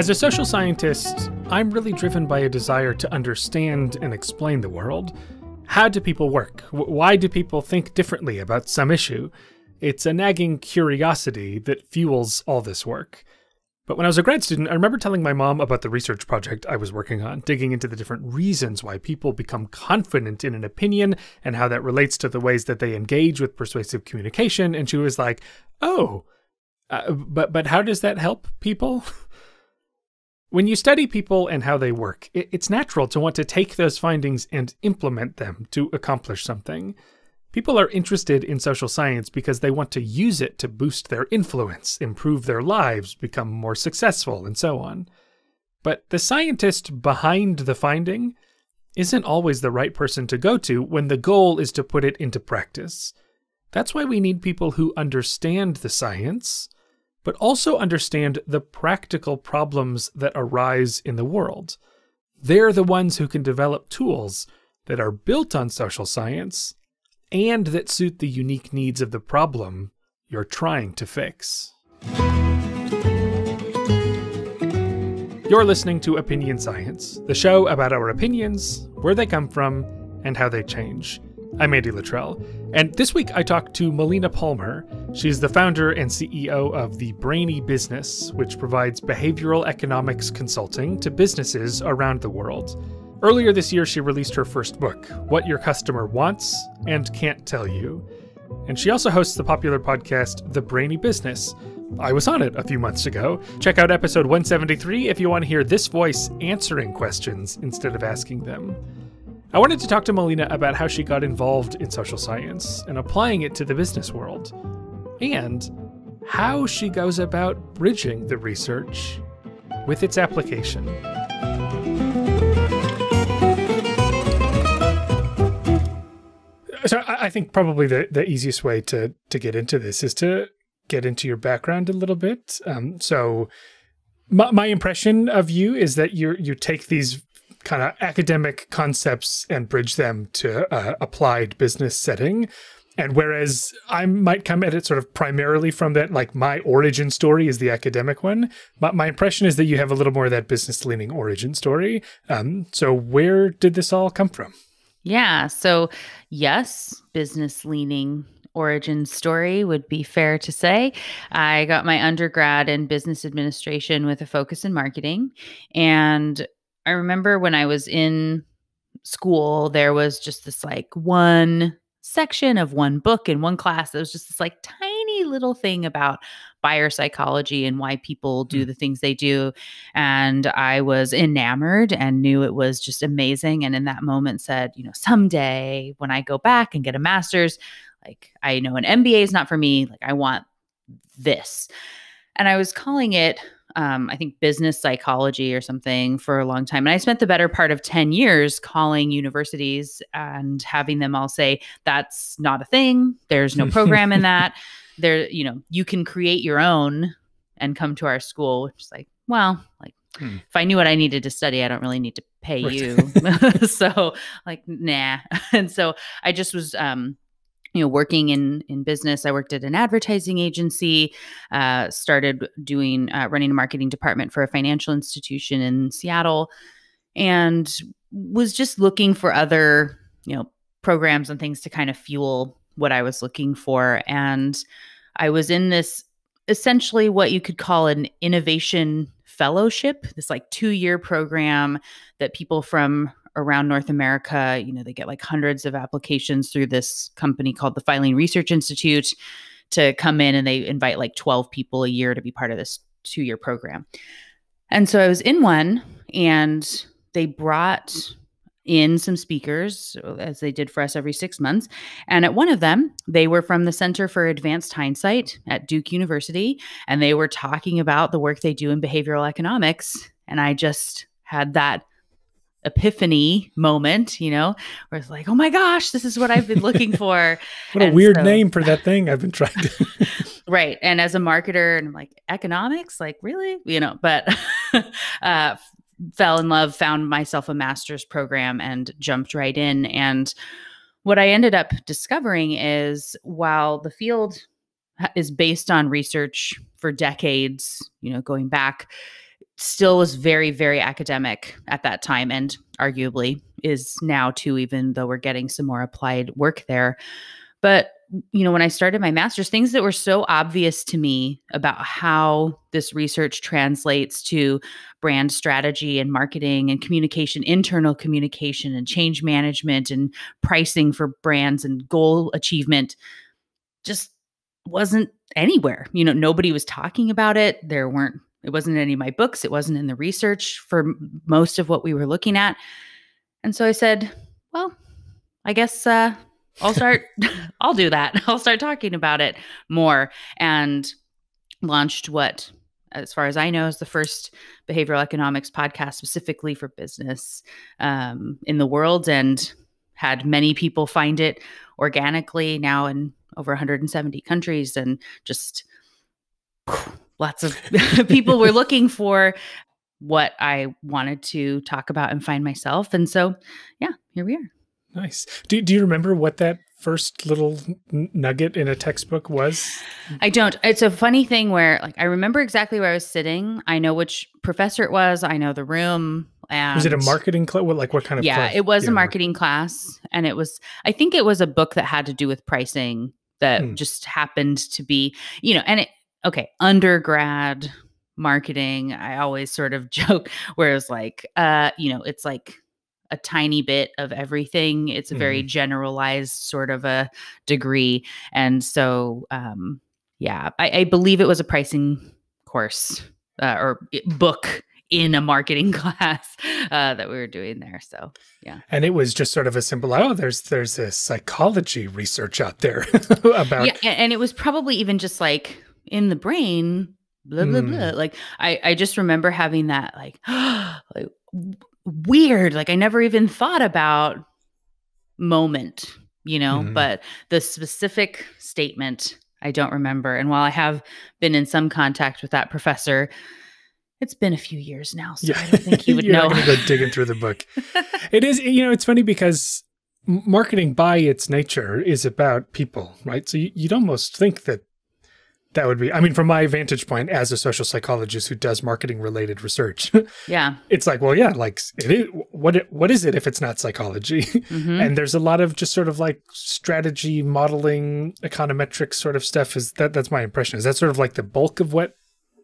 As a social scientist, I'm really driven by a desire to understand and explain the world. How do people work? Why do people think differently about some issue? It's a nagging curiosity that fuels all this work. But when I was a grad student, I remember telling my mom about the research project I was working on, digging into the different reasons why people become confident in an opinion and how that relates to the ways that they engage with persuasive communication. And she was like, "Oh, uh, but but how does that help people?" when you study people and how they work, it's natural to want to take those findings and implement them to accomplish something. People are interested in social science because they want to use it to boost their influence, improve their lives, become more successful, and so on. But the scientist behind the finding isn't always the right person to go to when the goal is to put it into practice. That's why we need people who understand the science, but also understand the practical problems that arise in the world. They're the ones who can develop tools that are built on social science and that suit the unique needs of the problem you're trying to fix. You're listening to Opinion Science, the show about our opinions, where they come from, and how they change. I'm Andy Luttrell, and this week I talked to Melina Palmer. She's the founder and CEO of The Brainy Business, which provides behavioral economics consulting to businesses around the world. Earlier this year, she released her first book, What Your Customer Wants and Can't Tell You. And she also hosts the popular podcast, The Brainy Business. I was on it a few months ago. Check out episode 173 if you want to hear this voice answering questions instead of asking them. I wanted to talk to Melina about how she got involved in social science and applying it to the business world, and how she goes about bridging the research with its application. so I, I think probably the, the easiest way to to get into this is to get into your background a little bit. Um, so my, my impression of you is that you you take these kind of academic concepts and bridge them to uh, applied business setting. And whereas I might come at it sort of primarily from that, like my origin story is the academic one, but my impression is that you have a little more of that business leaning origin story. Um, so where did this all come from? Yeah. So, yes, business leaning origin story would be fair to say. I got my undergrad in business administration with a focus in marketing. And I remember when I was in school, there was just this like one section of one book in one class that was just this like tiny little thing about buyer psychology and why people do mm. the things they do. And I was enamored and knew it was just amazing. And in that moment said, you know, someday when I go back and get a master's, like I know an MBA is not for me. Like I want this. And I was calling it um, I think business psychology or something for a long time. And I spent the better part of 10 years calling universities and having them all say, that's not a thing. There's no program in that there, you know, you can create your own and come to our school, which is like, well, like hmm. if I knew what I needed to study, I don't really need to pay right. you. so like, nah. And so I just was um you know working in in business i worked at an advertising agency uh, started doing uh, running a marketing department for a financial institution in seattle and was just looking for other you know programs and things to kind of fuel what i was looking for and I was in this essentially what you could call an innovation fellowship, this like two year program that people from around North America, you know, they get like hundreds of applications through this company called the Filene Research Institute to come in and they invite like 12 people a year to be part of this two year program. And so I was in one and they brought in some speakers, uh, as they did for us every six months. And at one of them, they were from the Center for Advanced Hindsight at Duke University, and they were talking about the work they do in behavioral economics. And I just had that epiphany moment, you know, where it's like, oh my gosh, this is what I've been looking for. what and a weird so, name for that thing I've been trying to. right. And as a marketer, and like, economics, like, really? You know, but uh, fell in love, found myself a master's program, and jumped right in. And what I ended up discovering is while the field is based on research for decades, you know, going back, still was very, very academic at that time and arguably is now too, even though we're getting some more applied work there. But you know, when I started my master's, things that were so obvious to me about how this research translates to brand strategy and marketing and communication, internal communication and change management and pricing for brands and goal achievement just wasn't anywhere. You know, nobody was talking about it. There weren't, it wasn't in any of my books, it wasn't in the research for most of what we were looking at. And so I said, well, I guess uh, I'll start, I'll do that. I'll start talking about it more and launched what, as far as I know, is the first behavioral economics podcast specifically for business um, in the world and had many people find it organically now in over 170 countries and just lots of people were looking for what I wanted to talk about and find myself. And so, yeah, here we are. Nice. Do, do you remember what that first little nugget in a textbook was? I don't. It's a funny thing where, like, I remember exactly where I was sitting. I know which professor it was. I know the room. And was it a marketing class? What, like, what kind of? Yeah, class? it was yeah, a marketing class, and it was. I think it was a book that had to do with pricing that mm. just happened to be, you know, and it. Okay, undergrad marketing. I always sort of joke where it's like, uh, you know, it's like a tiny bit of everything. It's a very mm. generalized sort of a degree. And so, um, yeah, I, I believe it was a pricing course uh, or book in a marketing class uh, that we were doing there. So yeah, and it was just sort of a simple. Oh, there's there's a psychology research out there about. Yeah, and it was probably even just like in the brain, blah blah mm. blah. Like I I just remember having that like like weird. Like I never even thought about moment, you know, mm-hmm. but the specific statement I don't remember. And while I have been in some contact with that professor, it's been a few years now, so yeah. I don't think he would You're know. Not go digging through the book. it is, you know, it's funny because marketing by its nature is about people, right? So you'd almost think that that would be i mean from my vantage point as a social psychologist who does marketing related research yeah it's like well yeah like it is, what what is it if it's not psychology mm-hmm. and there's a lot of just sort of like strategy modeling econometrics sort of stuff is that that's my impression is that sort of like the bulk of what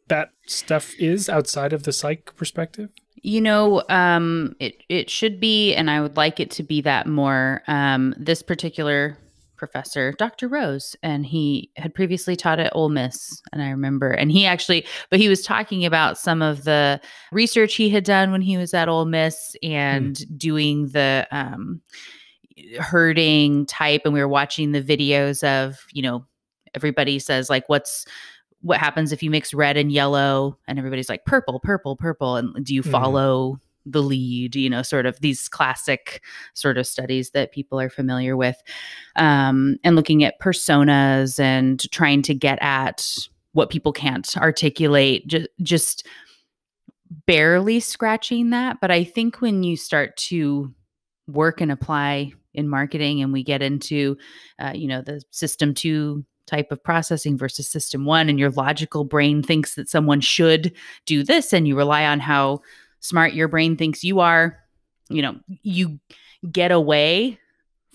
that stuff is outside of the psych perspective you know, um, it it should be, and I would like it to be that more. Um, this particular professor, Dr. Rose, and he had previously taught at Ole Miss. And I remember, and he actually, but he was talking about some of the research he had done when he was at Ole Miss and mm. doing the um, herding type. And we were watching the videos of, you know, everybody says, like, what's, what happens if you mix red and yellow and everybody's like purple purple purple and do you mm. The lead, you know, sort of these classic sort of studies that people are familiar with, um, and looking at personas and trying to get at what people can't articulate, just, just barely scratching that. But I think when you start to work and apply in marketing and we get into, uh, you know, the system two type of processing versus system one and your logical brain thinks that someone should do this and you rely on how smart your brain thinks you are, you know, you get away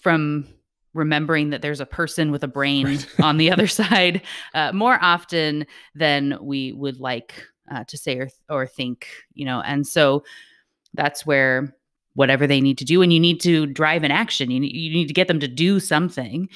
from remembering that there's a person with a brain right. on the other side uh, more often than we would like uh, to say or, or think, you know, and so that's where whatever they need to do and you need to drive an action you need, you need to get them to do something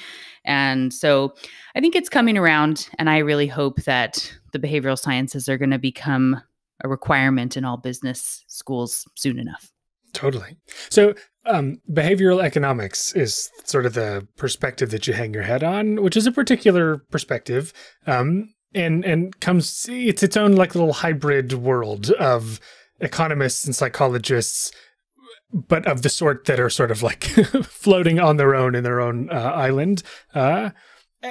and so i think it's coming around and i really hope that the behavioral sciences are going to become a requirement in all business schools soon enough. Totally. So, um, behavioral economics is sort of the perspective that you hang your head on, which is a particular perspective, um, and and comes it's its own like little hybrid world of economists and psychologists, but of the sort that are sort of like floating on their own in their own uh, island. Uh,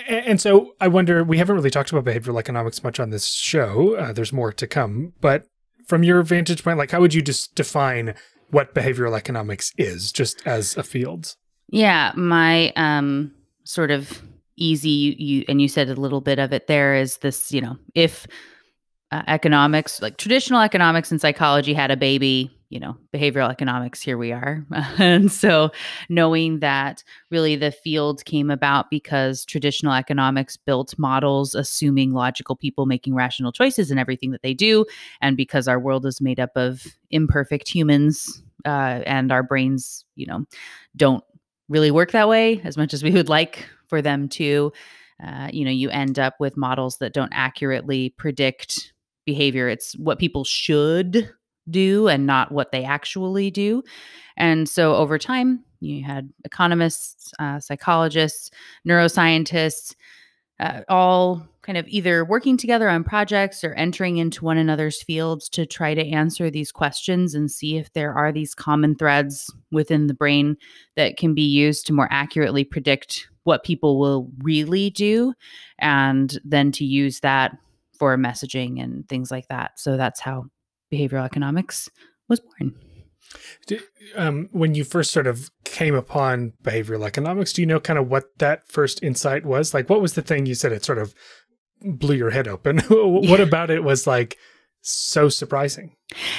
and so I wonder, we haven't really talked about behavioral economics much on this show. Uh, there's more to come. But from your vantage point, like how would you just define what behavioral economics is just as a field? Yeah, my um, sort of easy, you, and you said a little bit of it there is this, you know, if uh, economics, like traditional economics and psychology had a baby, you know, behavioral economics, here we are. and so knowing that really the field came about because traditional economics built models assuming logical people making rational choices in everything that they do. And because our world is made up of imperfect humans uh, and our brains, you know, don't really work that way as much as we would like for them to. Uh, you know, you end up with models that don't accurately predict behavior. It's what people should do and not what they actually do. And so over time, you had economists, uh, psychologists, neuroscientists, uh, all kind of either working together on projects or entering into one another's fields to try to answer these questions and see if there are these common threads within the brain that can be used to more accurately predict what people will really do and then to use that for messaging and things like that. So that's how behavioral economics was born. Did, um, when you first sort of came upon behavioral economics, do you know kind of what that first insight was? Like, what was the thing you said it sort of blew your head open? what about it was like so surprising?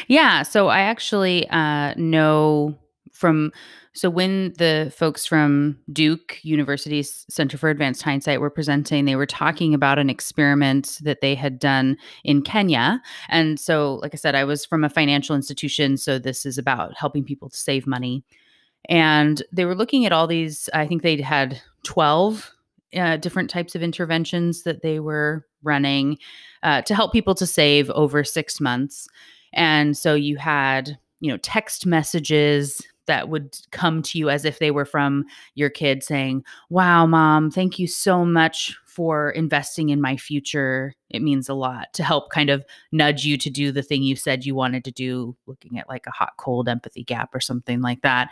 Yeah. So I actually uh, know from so when the folks from Duke University's Center for Advanced Hindsight were presenting, they were talking about an experiment that they had done in Kenya. And so, like I said, I was from a financial institution, so this is about helping people to save money. And they were looking at all these, I think they had 12 uh, different types of interventions that they were running uh, to help people to save over six months. And so you had, you know, text messages that would come to you as if they were from your kid saying, Wow, mom, thank you so much for investing in my future. It means a lot to help kind of nudge you to do the thing you said you wanted to do, looking at like a hot cold empathy gap or something like that.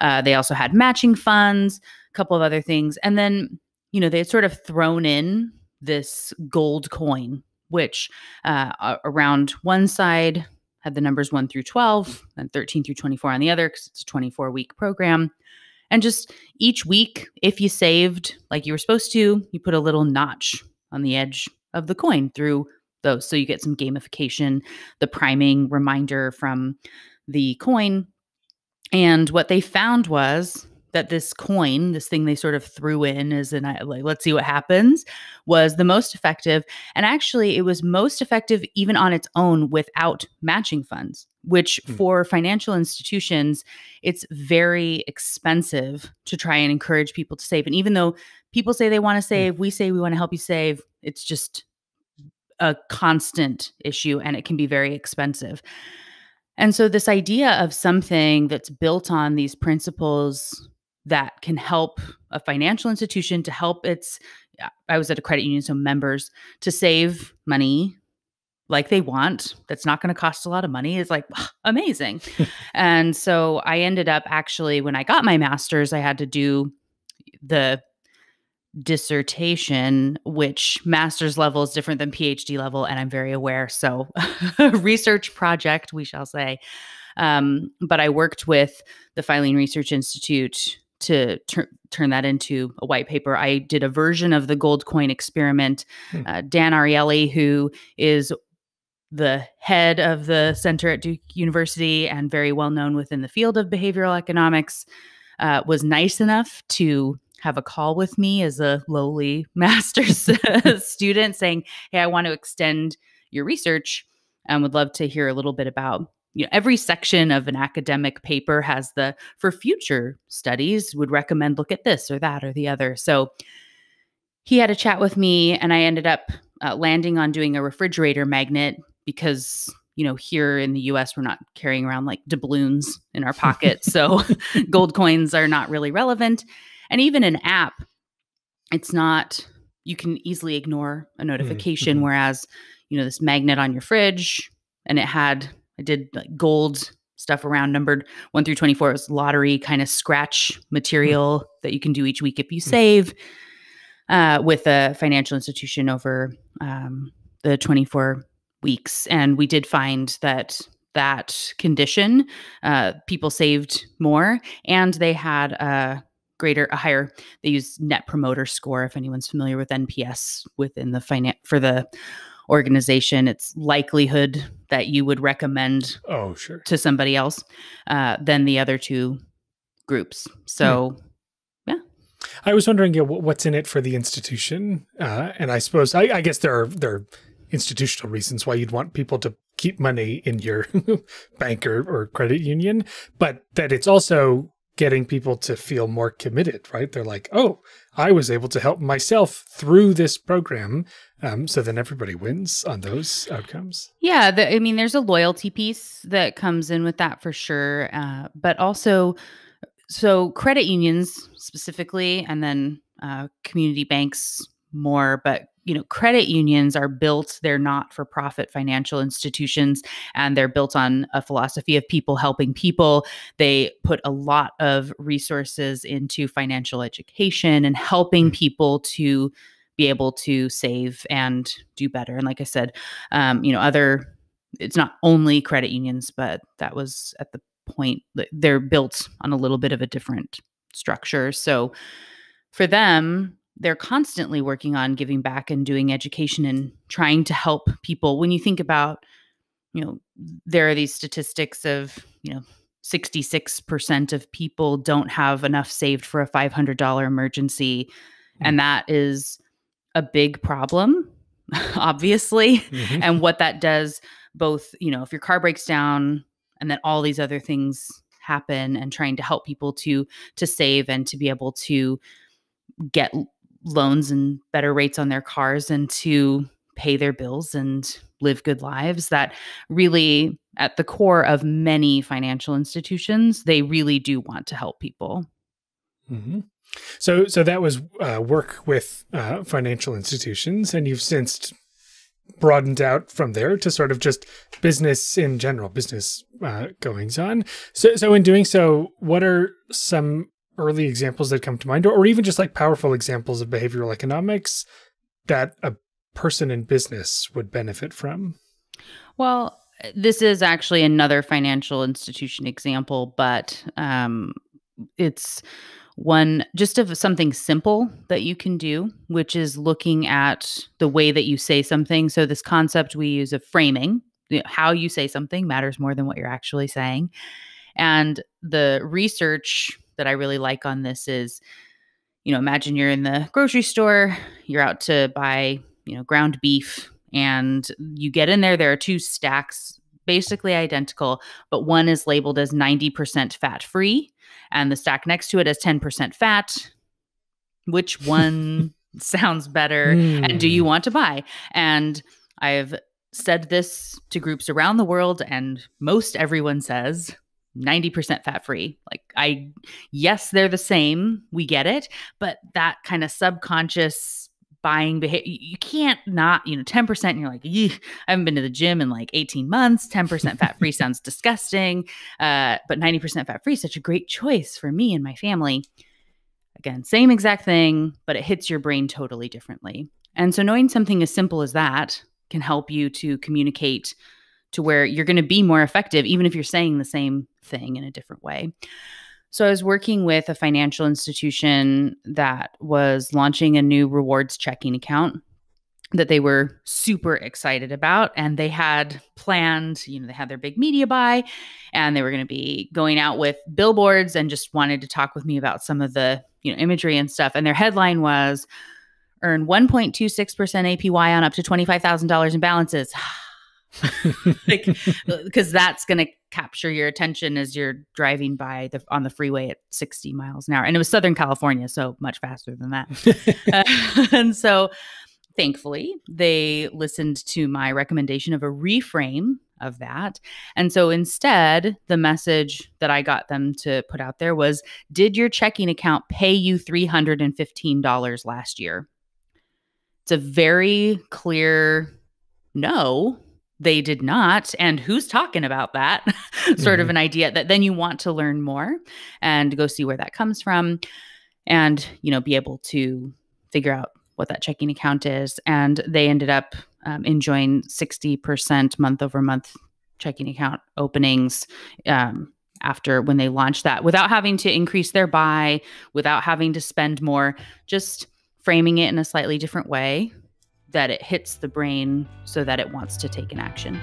Uh, they also had matching funds, a couple of other things. And then, you know, they had sort of thrown in this gold coin, which uh, around one side had the numbers 1 through 12 and 13 through 24 on the other because it's a 24 week program. And just each week, if you saved like you were supposed to, you put a little notch on the edge of the coin through those. So you get some gamification, the priming reminder from the coin. And what they found was that this coin, this thing they sort of threw in as an like, let's see what happens, was the most effective. And actually, it was most effective even on its own without matching funds, which mm. for financial institutions, it's very expensive to try and encourage people to save. And even though people say they want to hmm. save, mm. we say we want to help you save, it's just a constant issue and it can be very expensive. And so, this idea of something that's built on these principles that can help a financial institution to help its I was at a credit union so members to save money like they want that's not going to cost a lot of money is like amazing. and so I ended up actually when I got my masters I had to do the dissertation which master's level is different than phd level and i'm very aware so research project we shall say um, but i worked with the Filene research institute to tur- turn that into a white paper. I did a version of the gold coin experiment. Hmm. Uh, Dan Ariely, who is the head of the center at Duke University and very well known within the field of behavioral economics, uh, was nice enough to have a call with me as a lowly master's student saying, Hey, I want to extend your research and would love to hear a little bit about you know every section of an academic paper has the for future studies would recommend look at this or that or the other so he had a chat with me and i ended up uh, landing on doing a refrigerator magnet because you know here in the us we're not carrying around like doubloons in our pocket so gold coins are not really relevant and even an app it's not you can easily ignore a notification mm-hmm. whereas you know this magnet on your fridge and it had I did like gold stuff around numbered 1 through 24 it was lottery kind of scratch material mm. that you can do each week if you mm. save uh, with a financial institution over um, the 24 weeks and we did find that that condition uh, people saved more and they had a greater a higher they use net promoter score if anyone's familiar with nps within the finance for the organization, its likelihood that you would recommend Oh, sure. to somebody else uh, than the other two groups. So, yeah. I was wondering you know, what's in it for the institution, uh, and I suppose I, I guess there are there are institutional reasons why you'd want people to keep money in your bank or, or credit union, but that it's also getting people to feel more committed, right? They're like, oh, I was able to help myself through this program. Um, so then everybody wins on those outcomes. yeah, the, I mean, there's a loyalty piece that comes in with that for sure. Uh, but also, so credit unions specifically, and then uh, community banks more, but you know, credit unions are built, they're not for profit financial institutions, and they're built on a philosophy of people helping people. They put a lot of resources into financial education and helping Mm. people to be able to save and do better. And like I said, um, you know, other, it's not only credit unions, but that was at the point that they're built on a little bit of a different structure. So for them, they're constantly working on giving back and doing education and trying to help people. When you think about, you know, there are these statistics of, you know, 66% of people don't have enough saved for a $500 emergency. And that is a big problem, obviously Mhm. and what that does both you know if your car breaks down and then all these other things happen and trying to help people to to save and to be able to get loans and better rates on their cars and to pay their bills and live good lives that really at the core of many financial institutions they really do want to help people hmm So, so that was uh, work with uh, financial institutions, and you've since broadened out from there to sort of just business in general, business uh, goings on. So, so in doing so, what are some early examples that come to mind, or, even just like powerful examples of behavioral economics that a person in business would benefit from? Well, this is actually another financial institution example, but um, it's one just of something simple that you can do, which is looking at the way that you say something. So, this concept we use of framing, how you say something matters more than what you're actually saying. And the research that I really like on this is, you know, imagine you're in the grocery store, you're out to buy, you know, ground beef, and you get in there, there are two stacks basically identical, but one is labeled as 90% fat free, and the stack next to it is 10% fat. Which one sounds better? And do you hmm. want to buy? And I've said this to groups around the world, and most everyone says 90% fat free. Like, I, yes, they're the same. We get it. But that kind of subconscious buying behavior, you can't not, you know, 10% and you're like, "Eeh, I haven't been to the gym in like 18 months. 10% fat free sounds disgusting. Uh, but 90% fat free, such a great choice for me and my family. Again, same exact thing, but it hits your brain totally differently. And so knowing something as simple as that can help you to communicate to where you're going to be more effective, even if you're saying the same thing in a different way. So, I was working with a financial institution that was launching a new rewards checking account that they were super excited about. And they had planned, you know, they had their big media buy and they were going to be going out with billboards and just wanted to talk with me about some of the, you know, imagery and stuff. And their headline was earn 1.26% APY on up to $25,000 in balances. like because that's going to capture your attention as you're driving by the on the freeway at 60 miles an hour. And it was southern california so much faster than that. Uh, and so thankfully they listened to my recommendation of a reframe of that. And so instead the message that i got them to put out there was did your checking account pay you $315 last year? It's a very clear no they did not and who's talking about that? Sort of Mhm. an idea that then you want to learn more and go see where that comes from and you know be able to figure out what that checking account is. And they ended up um, enjoying 60% month over month checking account openings um, after when they launched that without having to increase their buy without having to spend more just framing it in a slightly different way that it hits the brain so that it wants to take an action.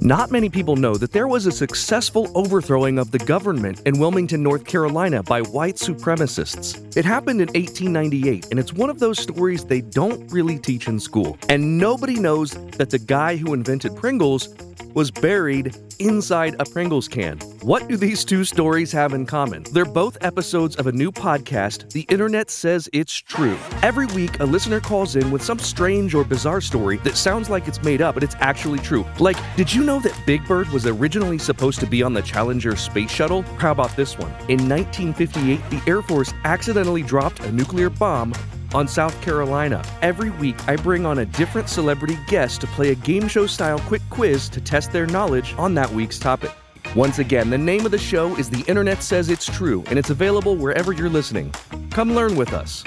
Not many people know that there was a successful overthrowing of the government in Wilmington, North Carolina by white supremacists. It happened in 1898, and it's one of those stories they don't really teach in school. And nobody knows that the guy who invented Pringles was buried inside a Pringles can. What do these two stories have in common? They're both episodes of a new podcast, The Internet Says It's True. Every week, a listener calls in with some strange or bizarre story that sounds like it's made up, but it's actually true. Like, did you know that Big Bird was originally supposed to be on the Challenger space shuttle? How about this one? In 1958, the Air Force accidentally dropped a nuclear bomb on South Carolina. Every week, I bring on a different celebrity guest to play a game show style quick quiz to test their knowledge on that week's topic. Once again, the name of the show is The Internet Says It's True, and it's available wherever you're listening. Come learn with us.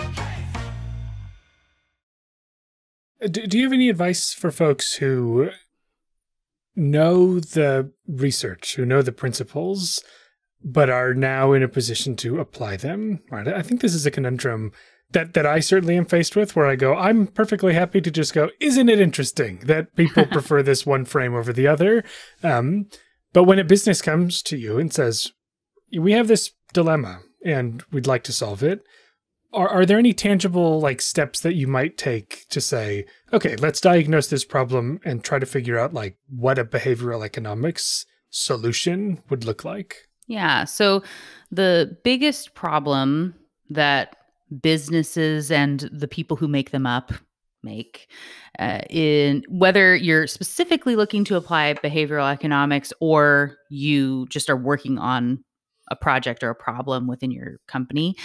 Uh, do, do you have any advice for folks who know the research, who know the principles, but are now in a position to apply them? Right. I think this is a conundrum that that I certainly am faced with where I go, I'm perfectly happy to just go, isn't it interesting that people prefer this one frame over the other? Um, but when a business comes to you and says, we have this dilemma and we'd like to solve it, are, are there any tangible like steps that you might take to say, okay, let's diagnose this problem and try to figure out like what a behavioral economics solution would look like? Yeah. So the biggest problem that businesses and the people who make them up make uh, in whether you're specifically looking to apply behavioral economics or you just are working on a project or a problem within your company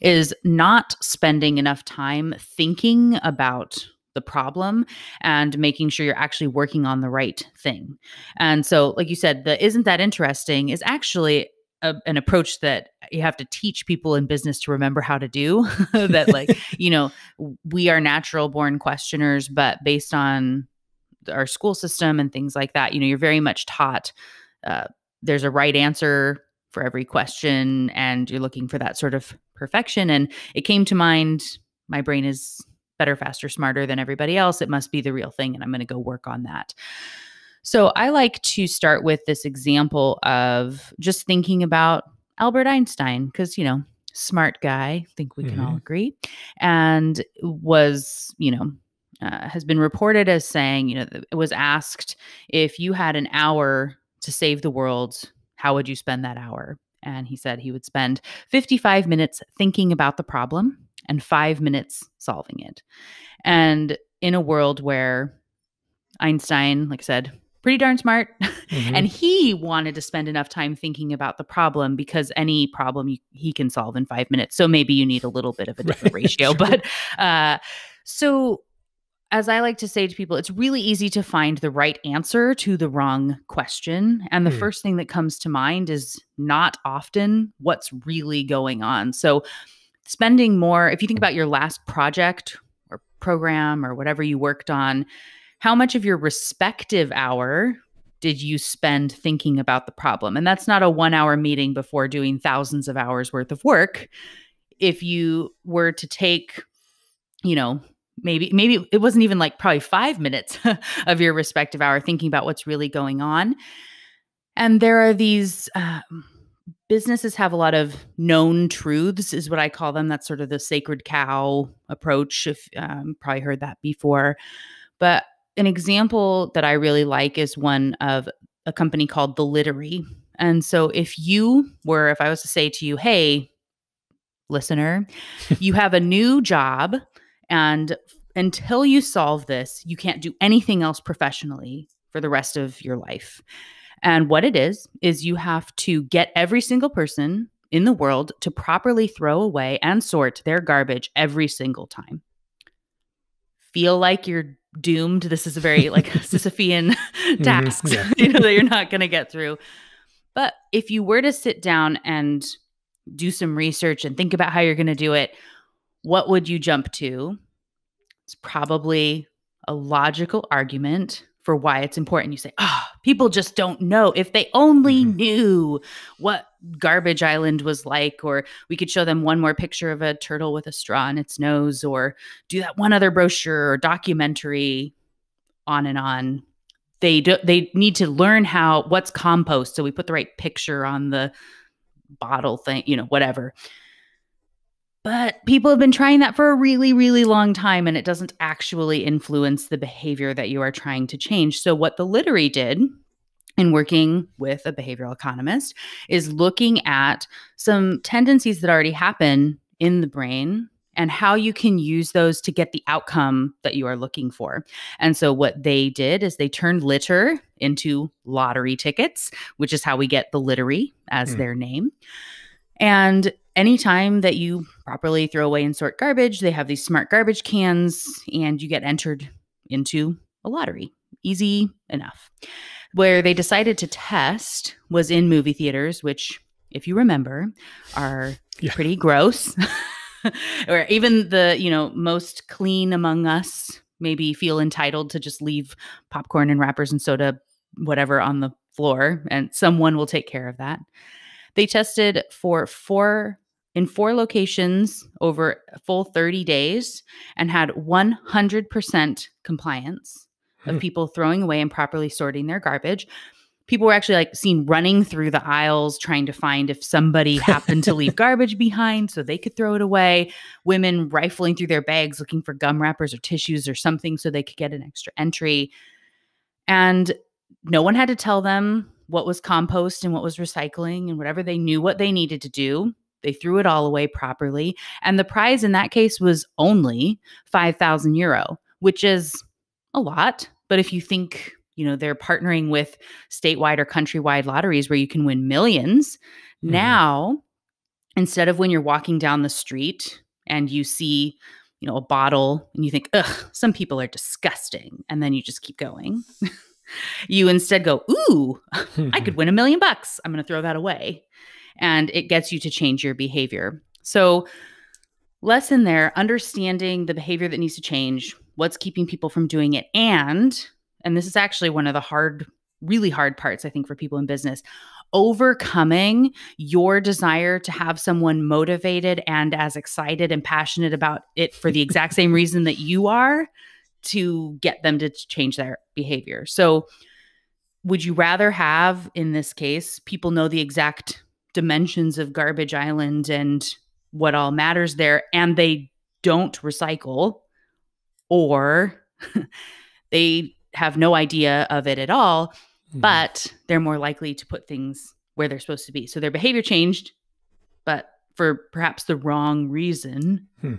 is not spending enough time thinking about the problem and making sure you're actually working on the right thing. And so, like you said, the isn't that interesting is actually a, an approach that you have to teach people in business to remember how to do that like you know we are natural born questioners but based on our school system and things like that you know you're very much taught uh, there's a right answer for every question and you're looking for that sort of perfection. And it came to mind my brain is better faster smarter than everybody else. It must be the real thing and i'm going to go work on that so I like to start with this example of just thinking about Albert Einstein, because, you know, smart guy, I think we mm-hmm. can all mm-hmm. agree, and was, you know, uh, has been reported as saying, you know, it was asked if you had an hour to save the world, how would you spend that hour? And he said he would spend 55 minutes thinking about the problem and five minutes solving it. And in a world where Einstein, like I said, pretty darn smart. Mm-hmm. and he wanted to spend enough time thinking about the problem because any problem you, he can solve in five minutes. So maybe you need a little bit of a different right. ratio. But uh, so, as I like to say to people, it's really easy to find the right answer to the wrong question. And the mm. first thing that comes to mind is not often what's really going on. So, spending more, if you think about your last project or program or whatever you worked on, how much of your respective hour did you spend thinking about the problem? And that's not a one hour meeting before doing thousands of hours worth of work. If you were to take, you know, maybe maybe it wasn't even like probably five minutes of your respective hour thinking about what's really going on and there are these uh, businesses have a lot of known truths is what i call them that's sort of the sacred cow approach if um, probably heard that before but an example that I really like is one of a company called The Littery. And so if you were, if I was to say to you, hey, listener, you have a new job and until you solve this, you can't do anything else professionally for the rest of your life. And what it is, is you have to get every single person in the world to properly throw away and sort their garbage every single time. Feel like you're doomed. This is a very like Sisyphean mm-hmm. task, mm-hmm, yeah. you know, that you're not going to get through. But if you were to sit down and do some research and think about how you're going to do it, what would you jump to? It's probably a logical argument for why it's important. You say, oh, people just don't know. If they only Mhm. knew what Garbage Island was like, or we could show them one more picture of a turtle with a straw in its nose, or do that one other brochure or documentary, on and on. They do, they need to learn how what's compost. So we put the right picture on the bottle thing, you know, whatever. But people have been trying that for a really, really long time, and it doesn't actually influence the behavior that you are trying to change. So, what the Littery did in working with a behavioral economist is looking at some tendencies that already happen in the brain and how you can use those to get the outcome that you are looking for. And so, what they did is they turned litter into lottery tickets, which is how we get the Littery as Hmm. their name. And anytime that you properly throw away and sort garbage, they have these smart garbage cans and you get entered into a lottery. Easy enough. Where they decided to test was in movie theaters, which, if you remember, are Yeah. pretty gross. or even the, you know, most clean among us maybe feel entitled to just leave popcorn and wrappers and soda, whatever, on the floor, and someone will take care of that. They tested for four in four locations over a full 30 days and had 100% compliance Hmm. of people throwing away and properly sorting their garbage. People were actually like seen running through the aisles trying to find if somebody happened to leave garbage behind so they could throw it away. Women rifling through their bags looking for gum wrappers or tissues or something so they could get an extra entry. And no one had to tell them what was compost and what was recycling and whatever they knew what they needed to do. They threw it all away properly. And the prize in that case was only 5,000 euro, which is a lot. But if you think, you know, they're partnering with statewide or countrywide lotteries where you can win 1000000s Mhm. now instead of when you're walking down the street and you see, you know, a bottle and you think, ugh, some people are disgusting. And then you just keep going. you instead go, ooh, I could win a million bucks. I'm going to throw that away. And it gets you to change your behavior. So, lesson there understanding the behavior that needs to change, what's keeping people from doing it. And, and this is actually one of the hard, really hard parts, I think, for people in business overcoming your desire to have someone motivated and as excited and passionate about it for the exact same reason that you are to get them to change their behavior. So, would you rather have, in this case, people know the exact dimensions of Garbage Island and what all matters there, and they don't recycle, or they have no idea of it at all, Mhm. but they're more likely to put things where they're supposed to be. So their behavior changed, but for perhaps the wrong reason. Hmm.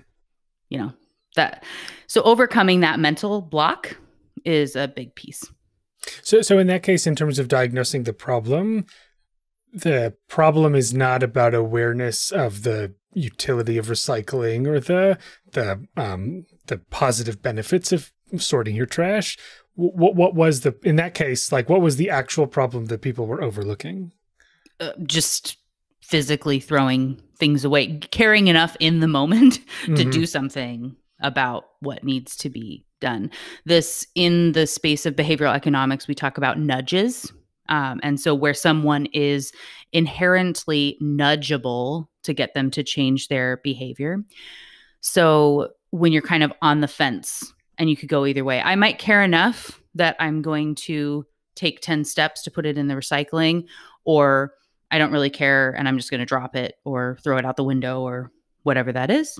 You know, that so overcoming that mental block is a big piece. So, so in that case, in terms of diagnosing the problem, the problem is not about awareness of the utility of recycling or the the um, the positive benefits of sorting your trash. What what was the in that case like what was the actual problem that people were overlooking? Uh, just physically throwing things away, caring enough in the moment to Mhm. do something about what needs to be done. This, in the space of behavioral economics, we talk about nudges. Um, and so, where someone is inherently nudgeable to get them to change their behavior. So, when you're kind of on the fence and you could go either way, I might care enough that I'm going to take 10 steps to put it in the recycling, or I don't really care and I'm just going to drop it or throw it out the window or whatever that is.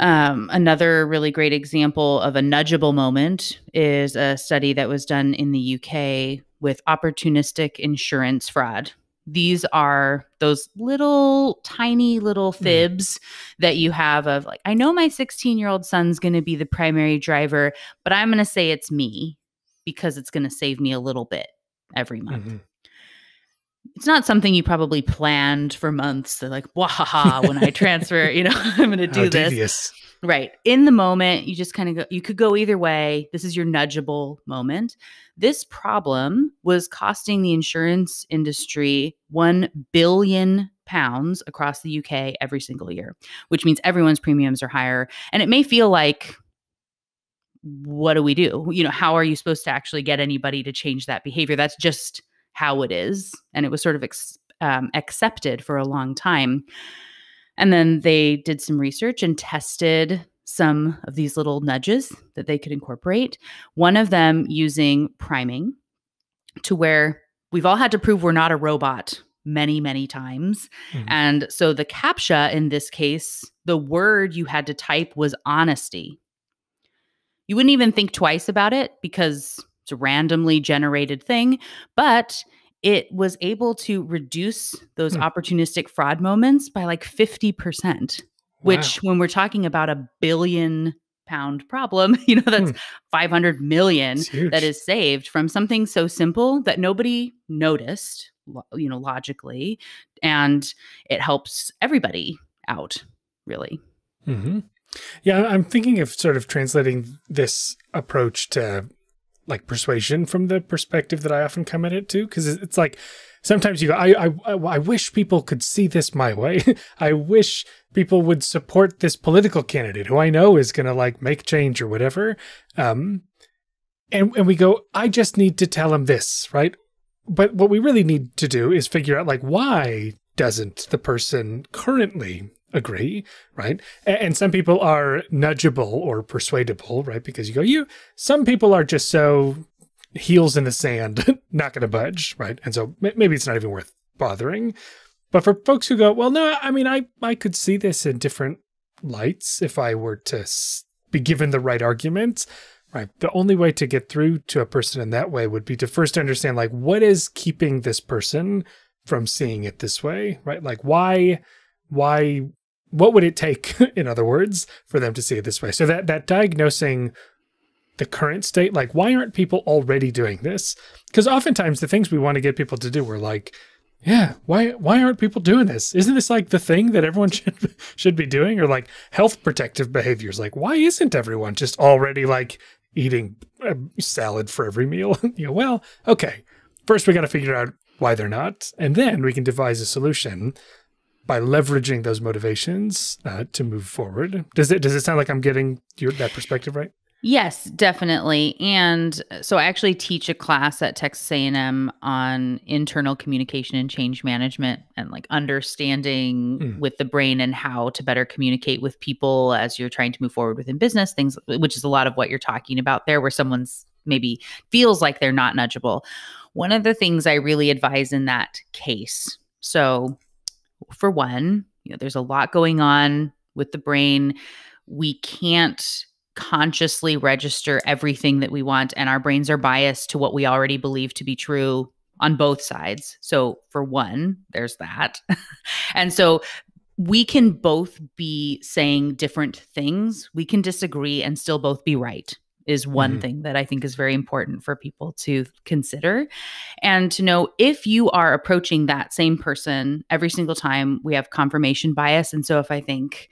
Um, another really great example of a nudgeable moment is a study that was done in the UK with opportunistic insurance fraud. These are those little tiny little Hmm. fibs that you have of like, I know my 16 year old son's going to be the primary driver, but I'm going to say it's me because it's going to save me a little bit every month Mhm. It's not something you probably planned for months. They're like, wahaha, when I transfer, you know, I'm going to do How this. devious. Right. In the moment, you just kind of go, you could go either way. This is your nudgeable moment. This problem was costing the insurance industry 1 billion pounds across the UK every single year, which means everyone's premiums are higher. And it may feel like what do we do? You know, how are you supposed to actually get anybody to change that behavior? That's just how it is. And it was sort of ex- um, accepted for a long time. And then they did some research and tested some of these little nudges that they could incorporate. One of them using priming to where we've all had to prove we're not a robot many, many times. Mm-hmm. And so the CAPTCHA in this case, the word you had to type was honesty. You wouldn't even think twice about it because it's a randomly generated thing, but it was able to reduce those hmm. opportunistic fraud moments by like 50%, wow. which when we're talking about a billion pound problem, you know, that's hmm. 500 million that is saved from something so simple that nobody noticed, you know, logically. And it helps everybody out, really. Mm-hmm. Yeah, I'm thinking of sort of translating this approach to like persuasion from the perspective that I often come at it to, because it's like sometimes you go, I, I, I wish people could see this my way. I wish people would support this political candidate who I know is going to like make change or whatever. Um, and and we go, I just need to tell him this, right? But what we really need to do is figure out like why doesn't the person currently agree, right? And, some people are nudgeable or persuadable, right? Because you go, you, some people are just so heels in the sand, not going to budge, right? And so maybe it's not even worth bothering. But for folks who go, well, no, I mean, I, I could see this in different lights if I were to be given the right arguments, right? The only way to get through to a person in that way would be to first understand, like, what is keeping this person from seeing it this way, right? Like, why, why what would it take, in other words, for them to see it this way? So that that diagnosing the current state, like why aren't people already doing this? Because oftentimes the things we want to get people to do are like, yeah, why why aren't people doing this? Isn't this like the thing that everyone should should be doing? Or like health protective behaviors? Like why isn't everyone just already like eating a salad for every meal? you know, well, okay. First we got to figure out why they're not, and then we can devise a solution by leveraging those motivations uh, to move forward. Does it does it sound like I'm getting your that perspective right? Yes, definitely. And so I actually teach a class at Texas A&M on internal communication and change management and like understanding mm. with the brain and how to better communicate with people as you're trying to move forward within business things which is a lot of what you're talking about there where someone's maybe feels like they're not nudgeable. One of the things I really advise in that case. So for one, you know, there's a lot going on with the brain. We can't consciously register everything that we want, and our brains are biased to what we already believe to be true on both sides. So, for one, there's that. and so, we can both be saying different things. We can disagree and still both be right is one mm-hmm. thing that I think is very important for people to consider and to know if you are approaching that same person every single time we have confirmation bias. And so if I think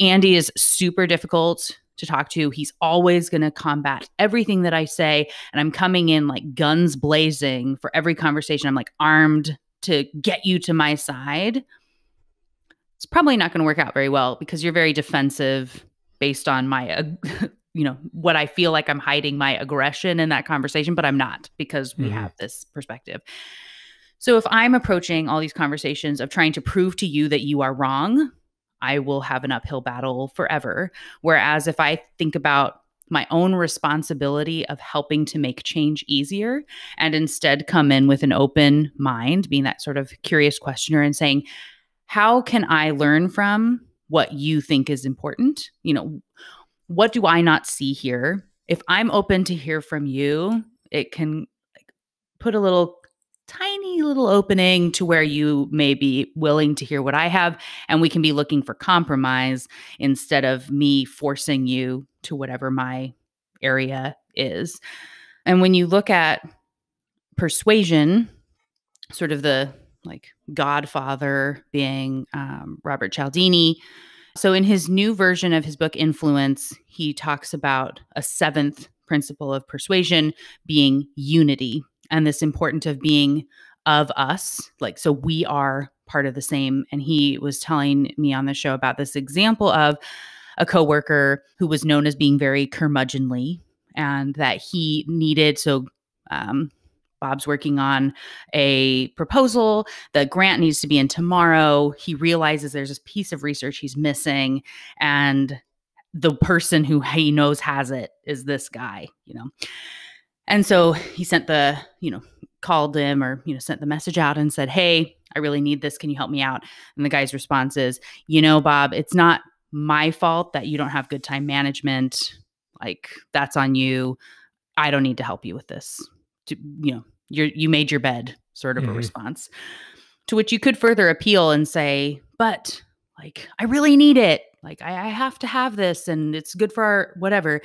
Andy is super difficult to talk to, he's always going to combat everything that I say. And I'm coming in like guns blazing for every conversation. I'm like armed to get you to my side. It's probably not going to work out very well because you're very defensive based on my uh, you know what i feel like i'm hiding my aggression in that conversation but i'm not because we mm-hmm. have this perspective. So if i'm approaching all these conversations of trying to prove to you that you are wrong i will have an uphill battle forever. Whereas if i think about my own responsibility of helping to make change easier and instead come in with an open mind being that sort of curious questioner and saying how can i learn from what you think is important? You know what do I not see here? If I'm open to hear from you, it can put a little tiny little opening to where you may be willing to hear what I have. And we can be looking for compromise instead of me forcing you to whatever my area is. And when you look at persuasion, sort of the like godfather being um, Robert Cialdini, so, in his new version of his book, Influence, he talks about a seventh principle of persuasion being unity and this importance of being of us. Like, so we are part of the same. And he was telling me on the show about this example of a coworker who was known as being very curmudgeonly and that he needed so um, Bob's working on a proposal. The grant needs to be in tomorrow. He realizes there's this piece of research he's missing, and the person who he knows has it is this guy, you know. And so he sent the, you know, called him or, you know, sent the message out and said, Hey, I really need this. Can you help me out? And the guy's response is, You know, Bob, it's not my fault that you don't have good time management. Like, that's on you. I don't need to help you with this. To, you know, you you made your bed, sort of mm-hmm. a response. To which you could further appeal and say, but like, I really need it. Like, I, I have to have this and it's good for our whatever.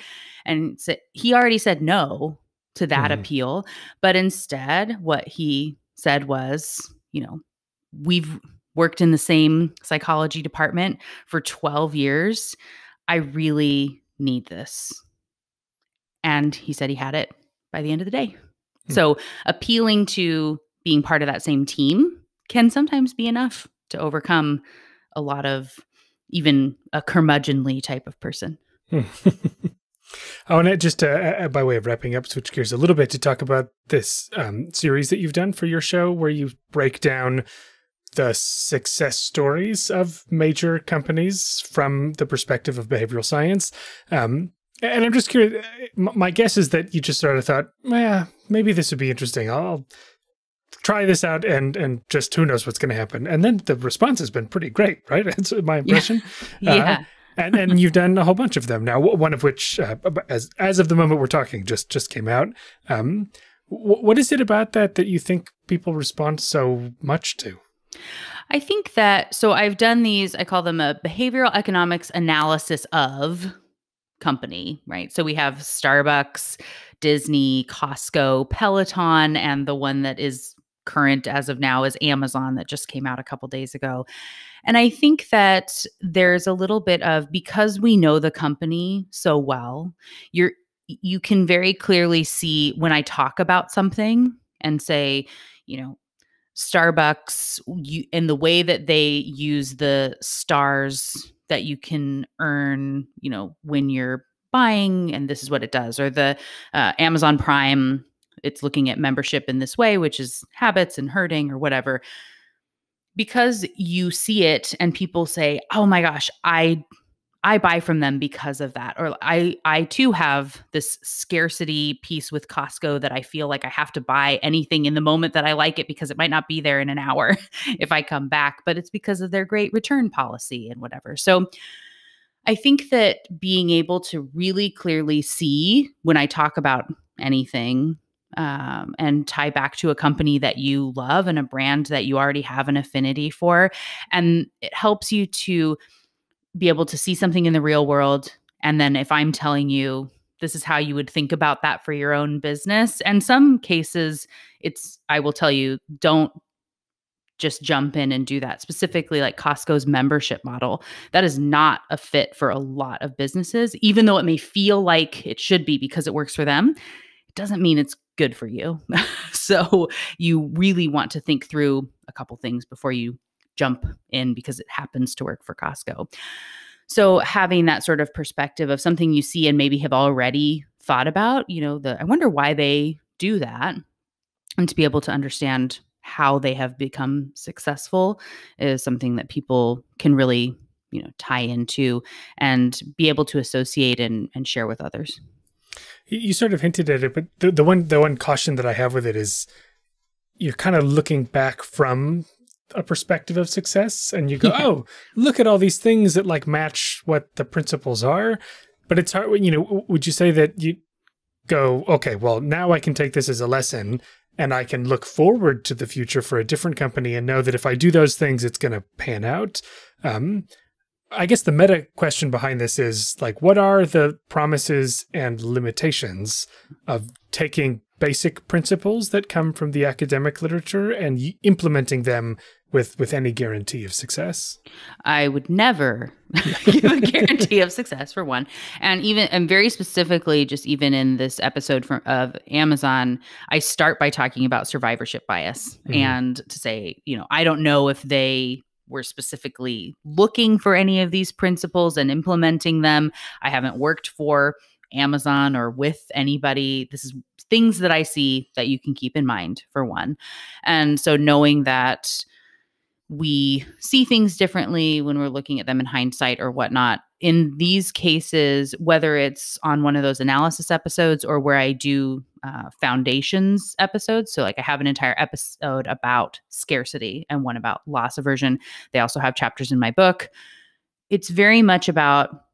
And so he already said no to that mm-hmm. appeal. But instead, what he said was, you know, we've worked in the same psychology department for 12 years. I really need this. And he said he had it by the end of the day. Hmm. So appealing to being part of that same team can sometimes be enough to overcome a lot of even a curmudgeonly type of person. I want to just, uh, uh, by way of wrapping up, switch gears a little bit to talk about this um, series that you've done for your show, where you break down the success stories of major companies from the perspective of behavioral science. Um, and I'm just curious. Uh, my guess is that you just sort of thought, yeah, maybe this would be interesting. I'll try this out and and just who knows what's going to happen. And then the response has been pretty great, right? That's my impression. Yeah. Uh, yeah. and and you've done a whole bunch of them now. One of which, uh, as as of the moment we're talking, just just came out. Um, what is it about that that you think people respond so much to? I think that so I've done these. I call them a behavioral economics analysis of company, right? So we have Starbucks, Disney, Costco, Peloton, and the one that is current as of now is Amazon that just came out a couple days ago. And I think that there's a little bit of because we know the company so well, you're you can very clearly see when I talk about something and say, you know, Starbucks you and the way that they use the stars that you can earn, you know, when you're buying, and this is what it does, or the uh, Amazon Prime, it's looking at membership in this way, which is habits and herding or whatever. Because you see it and people say, oh my gosh, I I buy from them because of that. Or I I too have this scarcity piece with Costco that I feel like I have to buy anything in the moment that I like it because it might not be there in an hour if I come back, but it's because of their great return policy and whatever. So I think that being able to really clearly see when I talk about anything um, and tie back to a company that you love and a brand that you already have an affinity for. And it helps you to be able to see something in the real world. And then if I'm telling you, this is how you would think about that for your own business. And some cases, it's, I will tell you, don't just jump in and do that. Specifically, like Costco's membership model, that is not a fit for a lot of businesses, even though it may feel like it should be because it works for them. It doesn't mean it's good for you. so you really want to think through a couple things before you jump in because it happens to work for Costco. So having that sort of perspective of something you see and maybe have already thought about, you know, the I wonder why they do that and to be able to understand how they have become successful is something that people can really, you know, tie into and be able to associate and, and share with others. You sort of hinted at it, but the, the one the one caution that I have with it is you're kind of looking back from a perspective of success and you go, yeah. oh, look at all these things that like match what the principles are. But it's hard, you know, would you say that you go, okay, well, now I can take this as a lesson and I can look forward to the future for a different company and know that if I do those things, it's going to pan out. Um, I guess the meta question behind this is like, what are the promises and limitations of taking basic principles that come from the academic literature and implementing them with with any guarantee of success? I would never give a guarantee of success for one. And even and very specifically just even in this episode from of amazon i start by talking about survivorship bias mm-hmm. and to say you know i don't know if they were specifically looking for any of these principles and implementing them. I haven't worked for Amazon or with anybody. This is things that I see that you can keep in mind for one. And so knowing that we see things differently when we're looking at them in hindsight or whatnot. In these cases, whether it's on one of those analysis episodes or where I do uh, foundations episodes, so like I have an entire episode about scarcity and one about loss aversion. They also have chapters in my book. It's very much about,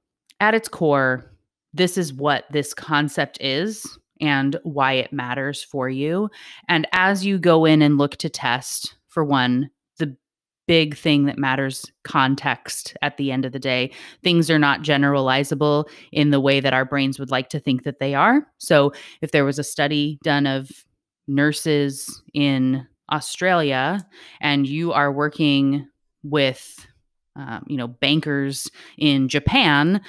at its core, this is what this concept is and why it matters for you. And as you go in and look to test, for one, the big thing that matters context at the end of the day. Things are not generalizable in the way that our brains would like to think that they are. So if there was a study done of nurses in Australia and you are working with um, you know bankers in Japan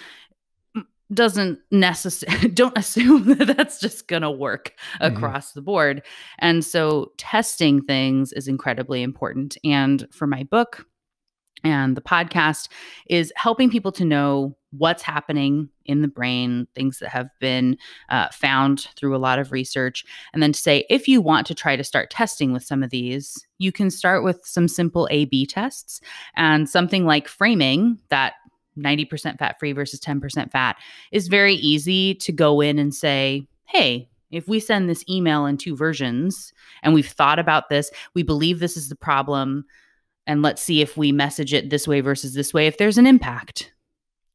doesn't necessarily don't assume that that's just going to work mm-hmm. across the board. And so testing things is incredibly important. And for my book and the podcast is helping people to know what's happening in the brain things that have been uh, found through a lot of research. And then to say if you want to try to start testing with some of these you can start with some simple a b tests and something like framing that 90% fat free versus 10% fat is very easy to go in and say, hey, if we send this email in two versions and we've thought about this, we believe this is the problem, and let's see if we message it this way versus this way, if there's an impact.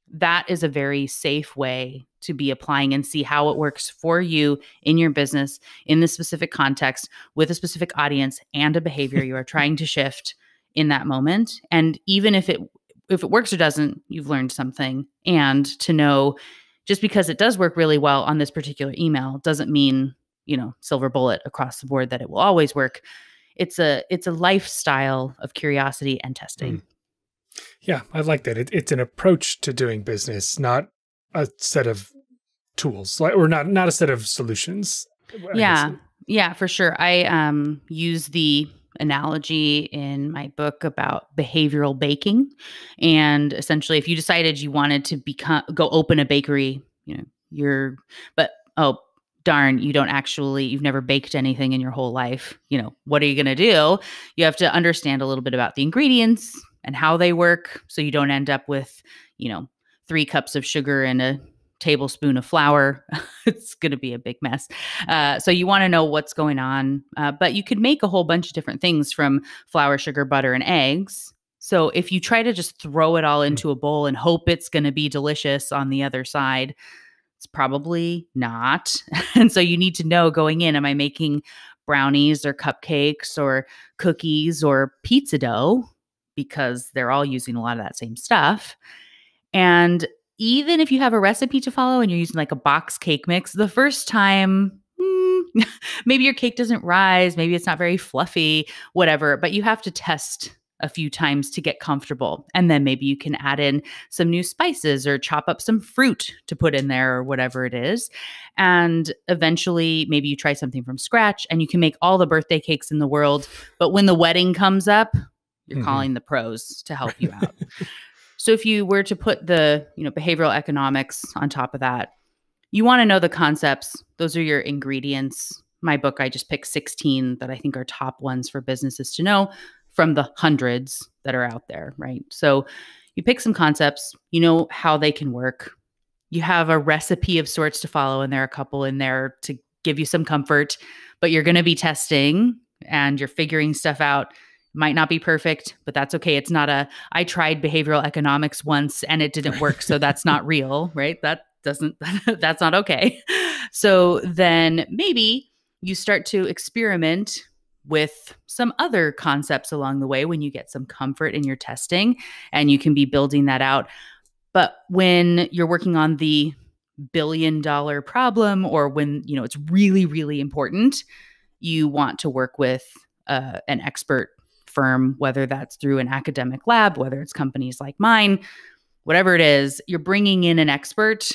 That is a very safe way to be applying and see how it works for you in your business in the specific context with a specific audience and a behavior you are trying to shift in that moment. And even if it if it works or doesn't, you've learned something. And to know just because it does work really well on this particular email doesn't mean, you know, silver bullet across the board that it will always work. It's a it's a lifestyle of curiosity and testing. Mm. Yeah, I like that. It, it's an approach to doing business, not a set of tools, like or not not a set of solutions. I yeah. Yeah, for sure. I um use the analogy in my book about behavioral baking. And essentially if you decided you wanted to become go open a bakery you know you're but oh darn you don't actually you've never baked anything in your whole life you know what are you going to do? You have to understand a little bit about the ingredients and how they work so you don't end up with you know 3 cups of sugar and a tablespoon of flour. it's going to be a big mess. Uh, so you want to know what's going on. Uh, but you could make a whole bunch of different things from flour, sugar, butter, and eggs. So if you try to just throw it all hmm. into a bowl and hope it's going to be delicious on the other side, it's probably not. and so you need to know going in am I making brownies or cupcakes or cookies or pizza dough? Because they're all using a lot of that same stuff. And even if you have a recipe to follow and you're using like a box cake mix, the first time, mm, maybe your cake doesn't rise, maybe it's not very fluffy, whatever, but you have to test a few times to get comfortable. And then maybe you can add in some new spices or chop up some fruit to put in there or whatever it is. And eventually, maybe you try something from scratch and you can make all the birthday cakes in the world. But when the wedding comes up, you're mm-hmm. calling the pros to help you out. So if you were to put the, you know, behavioral economics on top of that, you want to know the concepts. Those are your ingredients. My book, I just picked 16 that I think are top ones for businesses to know from the hundreds that are out there, right? So you pick some concepts, you know how they can work. You have a recipe of sorts to follow, and there are a couple in there to give you some comfort, but you're going to be testing and you're figuring stuff out might not be perfect, but that's okay. It's not a I tried behavioral economics once and it didn't work, so that's not real, right? That doesn't that's not okay. So then maybe you start to experiment with some other concepts along the way when you get some comfort in your testing and you can be building that out. But when you're working on the billion dollar problem or when, you know, it's really really important, you want to work with uh, an expert firm, whether that's through an academic lab, whether it's companies like mine, whatever it is, you're bringing in an expert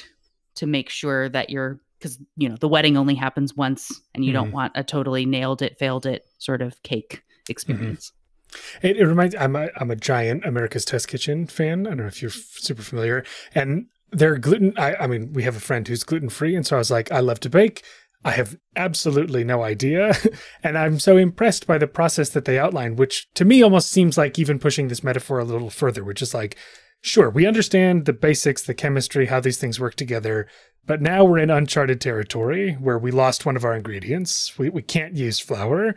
to make sure that you're because you know the wedding only happens once and you mm-hmm. don't want a totally nailed it failed it sort of cake experience mm-hmm. it, it, reminds I'm a, I'm a giant america's test kitchen fan i don't know if you're super familiar and they're gluten. I, I mean, we have a friend who's gluten free, and so I was like, I love to bake. I have absolutely no idea. and I'm so impressed by the process that they outline, which to me almost seems like even pushing this metaphor a little further, which is like, sure, we understand the basics, the chemistry, how these things work together, but now we're in uncharted territory where we lost one of our ingredients. We, we can't use flour.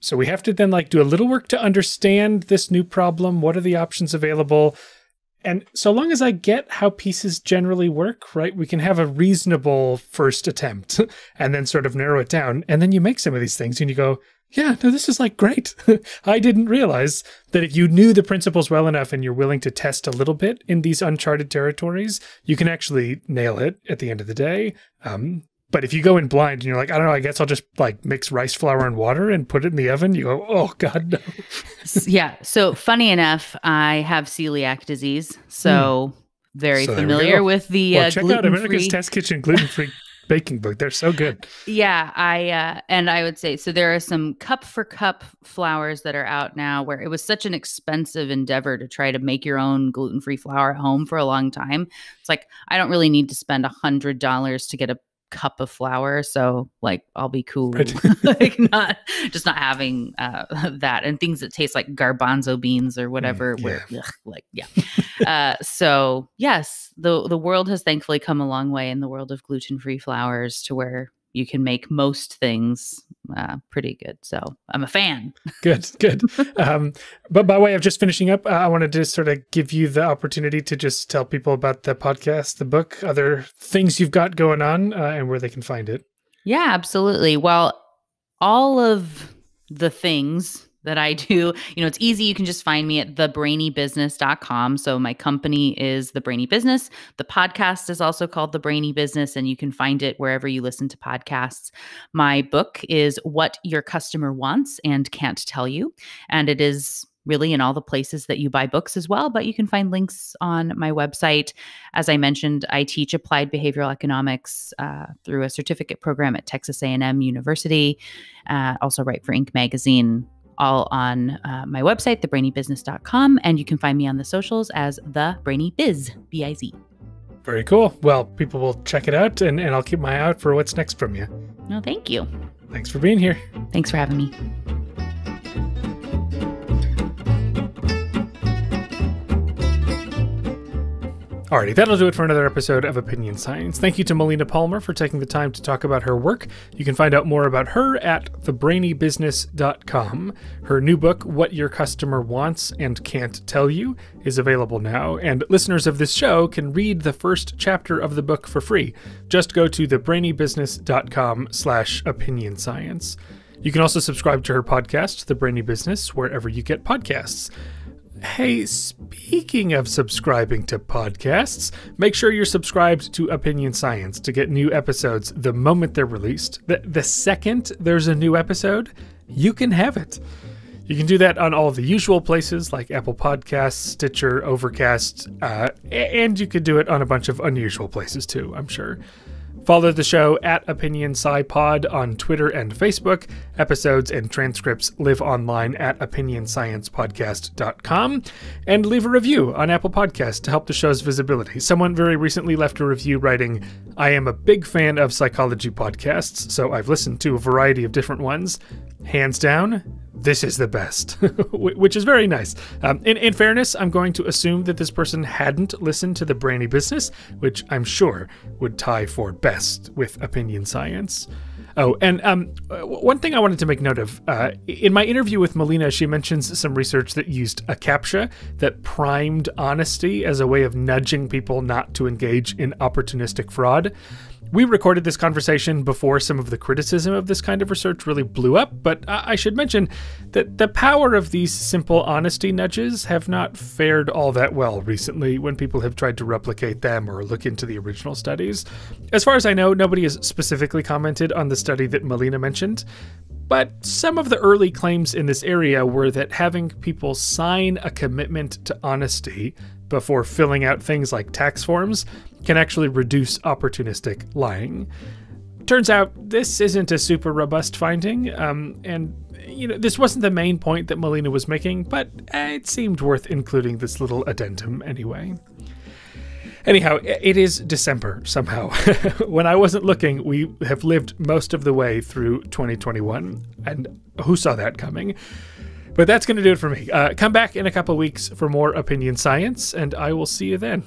So we have to then like do a little work to understand this new problem. What are the options available? And so long as I get how pieces generally work, right, we can have a reasonable first attempt and then sort of narrow it down. And then you make some of these things and you go, yeah, no, this is like great. I didn't realize that if you knew the principles well enough and you're willing to test a little bit in these uncharted territories, you can actually nail it at the end of the day. Um, but if you go in blind and you're like, I don't know, I guess I'll just like mix rice flour and water and put it in the oven, you go, oh God, no. yeah. So funny enough, I have celiac disease. So mm. very so familiar with the well, uh, check out America's Test Kitchen gluten free baking book. They're so good. Yeah, I uh, and I would say so. There are some cup for cup flours that are out now, where it was such an expensive endeavor to try to make your own gluten free flour at home for a long time. It's like I don't really need to spend a hundred dollars to get a cup of flour so like i'll be cool right. like not just not having uh, that and things that taste like garbanzo beans or mm, whatever mm, yeah. where ugh, like yeah uh, so yes the the world has thankfully come a long way in the world of gluten-free flours to where you can make most things uh, pretty good. So I'm a fan. good, good. um, but by way of just finishing up, uh, I wanted to sort of give you the opportunity to just tell people about the podcast, the book, other things you've got going on, uh, and where they can find it. Yeah, absolutely. Well, all of the things that I do. You know, it's easy. You can just find me at thebrainybusiness.com. So my company is The Brainy Business. The podcast is also called The Brainy Business, and you can find it wherever you listen to podcasts. My book is What Your Customer Wants and Can't Tell You. And it is really in all the places that you buy books as well but you can find links on my website as i mentioned i teach applied behavioral economics uh, through a certificate program at texas a&m university uh, also write for inc magazine all on uh, my website, thebrainybusiness.com. And you can find me on the socials as The Brainy Biz, B I Z. Very cool. Well, people will check it out, and, and I'll keep my eye out for what's next from you. No, thank you. Thanks for being here. Thanks for having me. Alrighty, that'll do it for another episode of Opinion Science. Thank you to Melina Palmer for taking the time to talk about her work. You can find out more about her at thebrainybusiness.com. Her new book, What Your Customer Wants and Can't Tell You, is available now, and listeners of this show can read the first chapter of the book for free. Just go to thebrainybusiness.com slash opinion science. You can also subscribe to her podcast, The Brainy Business, wherever you get podcasts. Hey, speaking of subscribing to podcasts, make sure you're subscribed to Opinion Science to get new episodes the moment they're released. The, the second there's a new episode, you can have it. You can do that on all the usual places like Apple Podcasts, Stitcher, Overcast, uh, and you could do it on a bunch of unusual places too, I'm sure. Follow the show at Opinion Pod on Twitter and Facebook. Episodes and transcripts live online at opinionsciencepodcast.com. And leave a review on Apple Podcasts to help the show's visibility. Someone very recently left a review writing, I am a big fan of psychology podcasts, so I've listened to a variety of different ones. Hands down, this is the best, which is very nice. Um, in, in, fairness, I'm going to assume that this person hadn't listened to the Brainy Business, which I'm sure would tie for best with opinion science. Oh, and um, one thing I wanted to make note of uh, in my interview with Melina, she mentions some research that used a CAPTCHA that primed honesty as a way of nudging people not to engage in opportunistic fraud. We recorded this conversation before some of the criticism of this kind of research really blew up, but I should mention that the power of these simple honesty nudges have not fared all that well recently when people have tried to replicate them or look into the original studies. As far as I know, nobody has specifically commented on the study that Melina mentioned, but some of the early claims in this area were that having people sign a commitment to honesty before filling out things like tax forms can actually reduce opportunistic lying. Turns out this isn't a super robust finding, um, and you know this wasn't the main point that Melina was making, but it seemed worth including this little addendum anyway. Anyhow, it is December somehow. when I wasn't looking, we have lived most of the way through 2021, and who saw that coming? But that's going to do it for me. Uh, come back in a couple weeks for more Opinion Science, and I will see you then.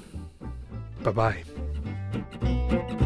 Bye bye.